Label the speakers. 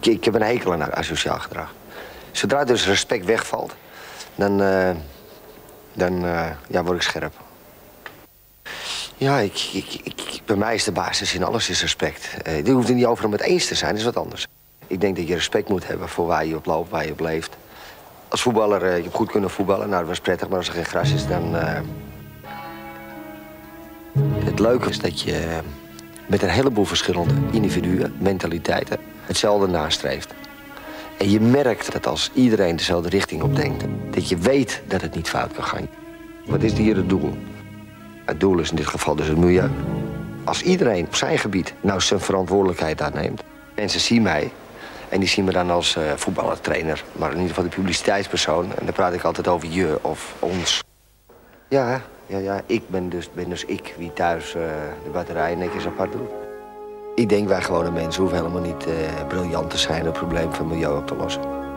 Speaker 1: Ik, heb een hekel aan asociaal gedrag. Zodra dus respect wegvalt, dan, eh, dan eh, ja, word ik scherp. Ja, ik, ik, ik, bij mij is de basis in alles is respect. Uh, je hoeft het niet overal met eens te zijn, dat is wat anders. Ik denk dat je respect moet hebben voor waar je op loopt, waar je op leeft. Als voetballer, uh, je hebt goed kunnen voetballen, nou dat was prettig, maar als er geen gras is, dan... Het leuke is dat je met een heleboel verschillende individuen, mentaliteiten, hetzelfde nastreeft. En je merkt dat als iedereen dezelfde richting op denkt, dat je weet dat het niet fout kan gaan. Wat is hier het doel? Het doel is in dit geval dus het milieu. Als iedereen op zijn gebied nou zijn verantwoordelijkheid aanneemt. Mensen zien mij en die zien me dan als uh, voetballer, trainer, maar in ieder geval de publiciteitspersoon. En dan praat ik altijd over je of ons. Ja, ja, ja ik ben dus, ben dus ik wie thuis uh, de batterij netjes apart doet. Ik denk wij gewone mensen hoeven helemaal niet uh, briljant te zijn om het probleem van milieu op te lossen.